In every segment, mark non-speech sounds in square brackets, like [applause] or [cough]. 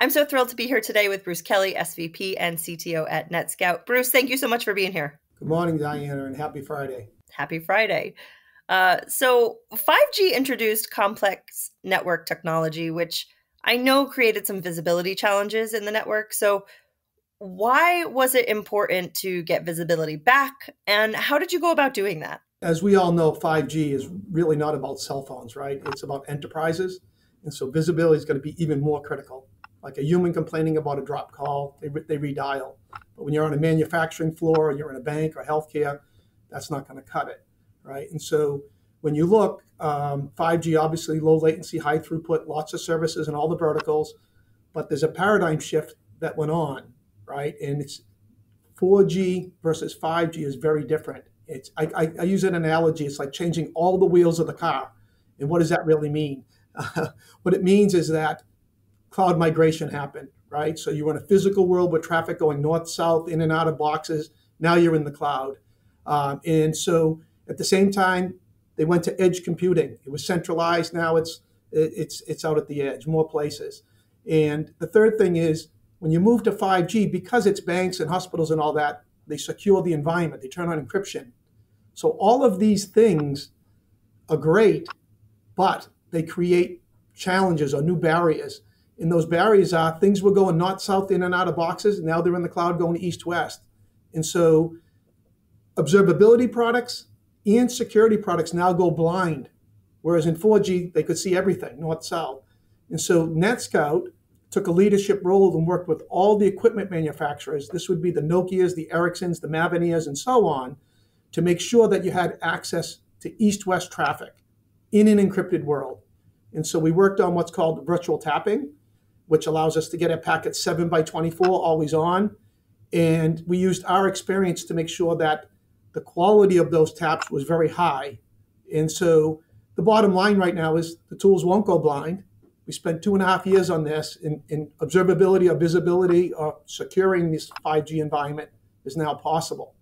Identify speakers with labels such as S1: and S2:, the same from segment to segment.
S1: I'm so thrilled to be here today with Bruce Kelly, SVP and CTO at NetScout. Bruce, thank you so much for being here.
S2: Good morning, Diana, and happy Friday.
S1: Happy Friday. Uh, so, 5G introduced complex network technology, which I know created some visibility challenges in the network. So, why was it important to get visibility back? And how did you go about doing that?
S2: As we all know, 5G is really not about cell phones, right? It's about enterprises. And so visibility is going to be even more critical. Like a human complaining about a drop call, they, they redial. But when you're on a manufacturing floor, or you're in a bank or healthcare, that's not going to cut it, right? And so when you look, um, 5G obviously low latency, high throughput, lots of services and all the verticals, but there's a paradigm shift that went on right? And it's 4G versus 5G is very different. It's I, I, I use an analogy. It's like changing all the wheels of the car. And what does that really mean? Uh, [laughs] what it means is that cloud migration happened, right? So you were in a physical world with traffic going north, south, in and out of boxes. Now you're in the cloud. Um, and so at the same time, they went to edge computing. It was centralized. Now it's it's it's out at the edge, more places. And the third thing is when you move to 5G, because it's banks and hospitals and all that, they secure the environment, they turn on encryption. So all of these things are great, but they create challenges or new barriers. And those barriers are things were going north, south, in and out of boxes. Now they're in the cloud going east, west. And so observability products and security products now go blind. Whereas in 4G, they could see everything, north, south. And so NetScout took a leadership role and worked with all the equipment manufacturers. This would be the Nokias, the Ericssons, the Mavenir's, and so on, to make sure that you had access to east west traffic in an encrypted world. And so we worked on what's called virtual tapping, which allows us to get a packet 7 by 24 always on. And we used our experience to make sure that the quality of those taps was very high. And so the bottom line right now is the tools won't go blind we spent two and a half years on this in observability or visibility or securing this 5G environment is now possible.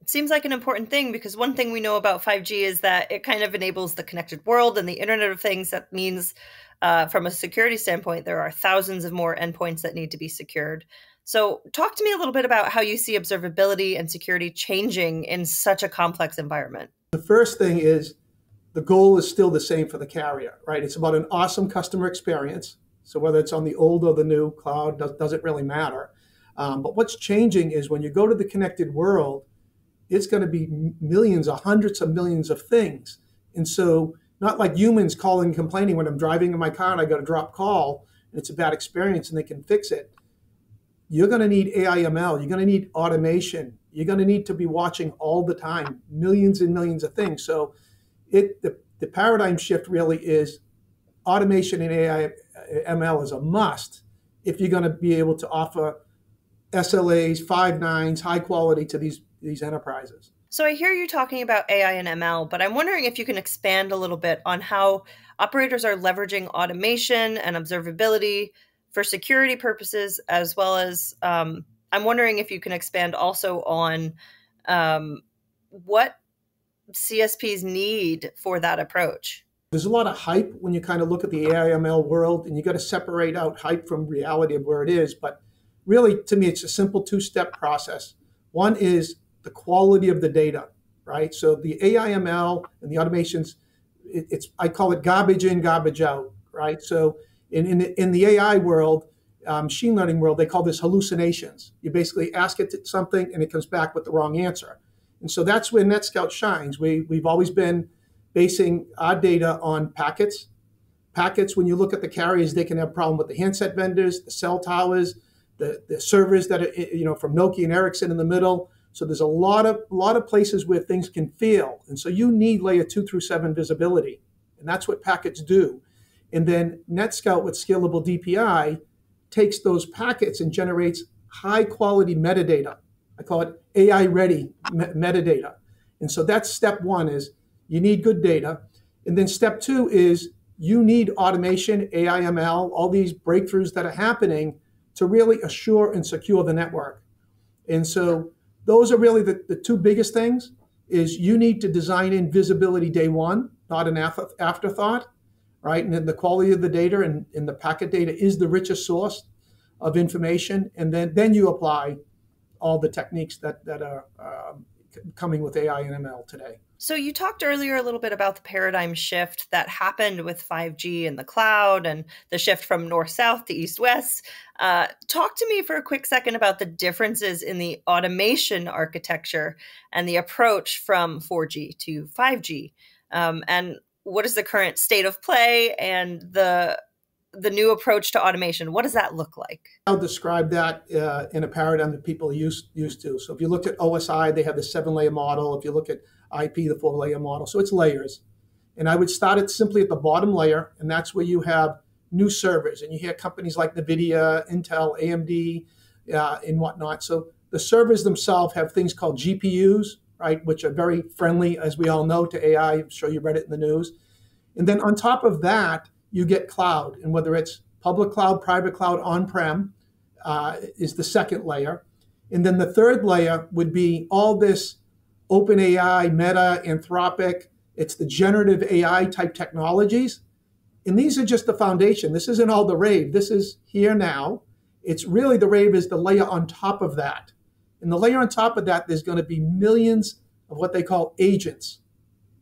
S1: It seems like an important thing because one thing we know about 5G is that it kind of enables the connected world and the Internet of Things. That means, uh, from a security standpoint, there are thousands of more endpoints that need to be secured. So, talk to me a little bit about how you see observability and security changing in such a complex environment.
S2: The first thing is the goal is still the same for the carrier, right? It's about an awesome customer experience. So whether it's on the old or the new cloud does, doesn't really matter. Um, but what's changing is when you go to the connected world, it's going to be millions or hundreds of millions of things. And so not like humans calling complaining when I'm driving in my car and I got a drop call and it's a bad experience and they can fix it. You're going to need AIML. You're going to need automation. You're going to need to be watching all the time, millions and millions of things. So it the, the paradigm shift really is automation and AI ML is a must if you're going to be able to offer SLAs, five nines, high quality to these these enterprises.
S1: So I hear you talking about AI and ML, but I'm wondering if you can expand a little bit on how operators are leveraging automation and observability for security purposes, as well as um, I'm wondering if you can expand also on um, what CSPs need for that approach?
S2: There's a lot of hype when you kind of look at the AI ML world, and you got to separate out hype from reality of where it is. But really, to me, it's a simple two step process. One is the quality of the data, right? So the AIML and the automations, it, it's I call it garbage in, garbage out, right? So in in, in the AI world, um, machine learning world, they call this hallucinations. You basically ask it something, and it comes back with the wrong answer. And so that's where NetScout shines. We, we've always been basing our data on packets. Packets, when you look at the carriers, they can have problem with the handset vendors, the cell towers, the, the servers that are, you know, from Nokia and Ericsson in the middle. So there's a lot of lot of places where things can fail. And so you need layer two through seven visibility. And that's what packets do. And then NetScout with scalable DPI takes those packets and generates high quality metadata I call it AI ready metadata. And so that's step one is you need good data. And then step two is you need automation, AIML, all these breakthroughs that are happening to really assure and secure the network. And so those are really the, the two biggest things is you need to design in visibility day one, not an after, afterthought, right? And then the quality of the data and, and the packet data is the richest source. of information, and then then you apply all the techniques that that are uh, coming with AI and ML today.
S1: So you talked earlier a little bit about the paradigm shift that happened with 5G and the cloud and the shift from north south to east west. Uh, talk to me for a quick second about the differences in the automation architecture and the approach from 4G to 5G. Um, and what is the current state of play and the the new approach to automation what does that look like?
S2: I'll describe that uh, in a paradigm that people used, used to. So if you look at osi they have the seven layer model. If you look at ip the four layer model. So it's layers. And i would start it simply at the bottom layer and that's where you have new servers and you hear companies like nvidia intel amd uh, and whatnot. So the servers themselves have things called gpus right which are very friendly as we all know to ai i'm sure you read it in the news. And then on top of that you get cloud. And whether it's public cloud, private cloud, on prem uh, is the second layer. And then the third layer would be all this OpenAI, Meta, Anthropic, it's the generative AI type technologies. And these are just the foundation. This isn't all the rave. This is here now. It's really the rave is the layer on top of that. And the layer on top of that, there's going to be millions of what they call agents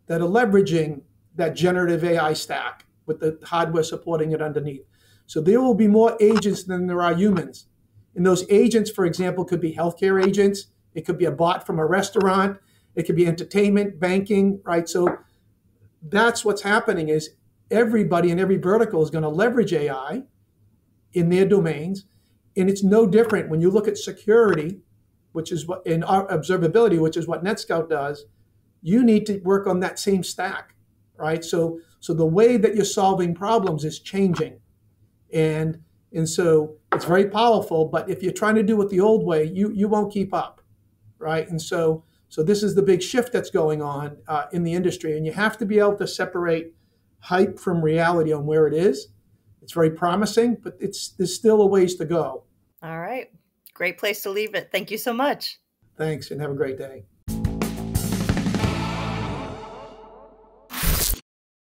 S2: that are leveraging that generative AI stack with the hardware supporting it underneath. So there will be more agents than there are humans. And those agents, for example, could be healthcare agents. It could be a bot from a restaurant. It could be entertainment, banking, right? So that's what's happening is everybody in every vertical is going to leverage AI in their domains. And it's no different when you look at security, which is what in our observability, which is what NetScout does. You need to work on that same stack, right? So so the way that you're solving problems is changing. And and so it's very powerful, but if you're trying to do it the old way, you you won't keep up, right? And so so this is the big shift that's going on uh, in the industry, and you have to be able to separate hype from reality on where it is. It's very promising, but it's there's still a ways to go.
S1: All right, great place to leave it. Thank you so much.
S2: Thanks, and have a great day.